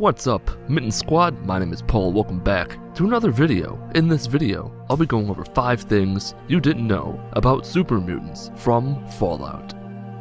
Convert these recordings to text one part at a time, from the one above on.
What's up, Mitten Squad? My name is Paul. Welcome back to another video. In this video, I'll be going over 5 things you didn't know about super mutants from Fallout.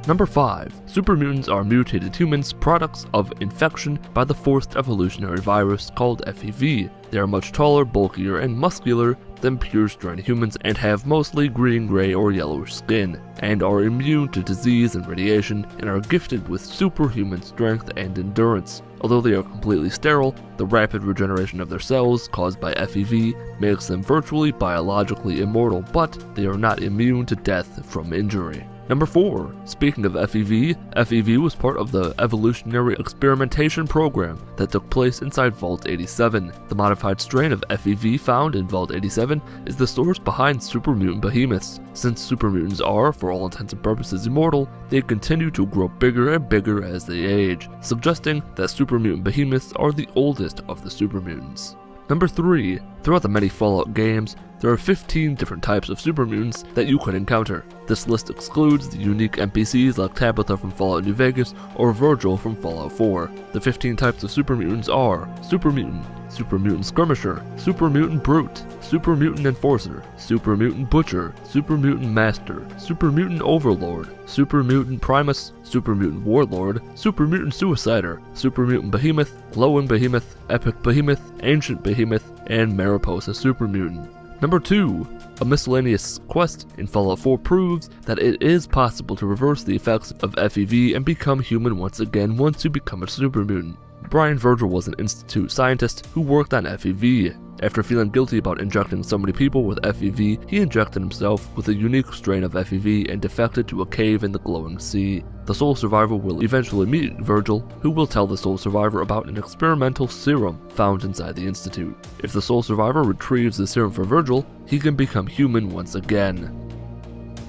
Number 5. Super mutants are mutated humans, products of infection by the forced evolutionary virus called FEV. They are much taller, bulkier, and muscular than pure strain humans and have mostly green, gray, or yellowish skin, and are immune to disease and radiation, and are gifted with superhuman strength and endurance. Although they are completely sterile, the rapid regeneration of their cells caused by FEV makes them virtually biologically immortal, but they are not immune to death from injury. Number 4. Speaking of FEV, FEV was part of the evolutionary experimentation program that took place inside Vault 87. The modified strain of FEV found in Vault 87 is the source behind super mutant behemoths. Since super mutants are, for all intents and purposes, immortal, they continue to grow bigger and bigger as they age, suggesting that super mutant behemoths are the oldest of the super mutants. Number 3. Throughout the many Fallout games, there are 15 different types of super mutants that you could encounter. This list excludes the unique NPCs like Tabitha from Fallout New Vegas or Virgil from Fallout 4. The 15 types of super mutants are Super Mutant, Super Mutant Skirmisher, Super Mutant Brute, Super Mutant Enforcer, Super Mutant Butcher, Super Mutant Master, Super Mutant Overlord, Super Mutant Primus, Super Mutant Warlord, Super Mutant Suicider, Super Mutant Behemoth, Glowing Behemoth, Epic Behemoth, Ancient Behemoth, and Mariposa Super Mutant. Number 2. A miscellaneous quest in Fallout 4 proves that it is possible to reverse the effects of FEV and become human once again once you become a super mutant. Brian Virgil was an Institute scientist who worked on FEV. After feeling guilty about injecting so many people with FEV, he injected himself with a unique strain of FEV and defected to a cave in the glowing sea. The sole survivor will eventually meet Virgil, who will tell the sole survivor about an experimental serum found inside the Institute. If the sole survivor retrieves the serum for Virgil, he can become human once again.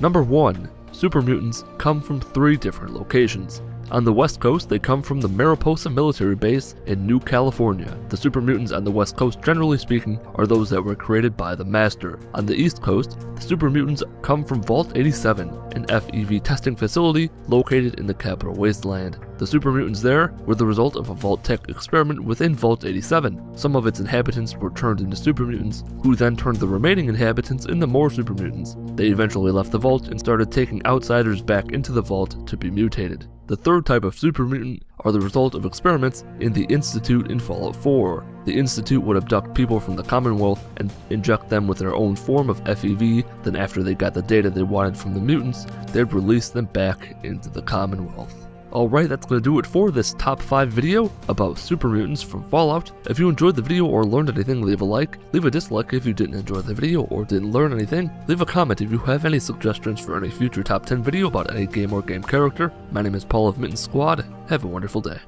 Number 1. Super mutants come from three different locations. On the west coast, they come from the Mariposa military base in New California. The super mutants on the west coast, generally speaking, are those that were created by the Master. On the east coast, the super mutants come from Vault 87, an FEV testing facility located in the Capital Wasteland. The super mutants there were the result of a Vault-Tec experiment within Vault 87. Some of its inhabitants were turned into super mutants, who then turned the remaining inhabitants into more super mutants. They eventually left the vault and started taking outsiders back into the vault to be mutated. The third type of super mutant are the result of experiments in the Institute in Fallout 4. The Institute would abduct people from the Commonwealth and inject them with their own form of FEV, then after they got the data they wanted from the mutants, they'd release them back into the Commonwealth. Alright, that's going to do it for this top 5 video about super mutants from Fallout. If you enjoyed the video or learned anything, leave a like. Leave a dislike if you didn't enjoy the video or didn't learn anything. Leave a comment if you have any suggestions for any future top 10 video about any game or game character. My name is Paul of Mitten Squad. Have a wonderful day.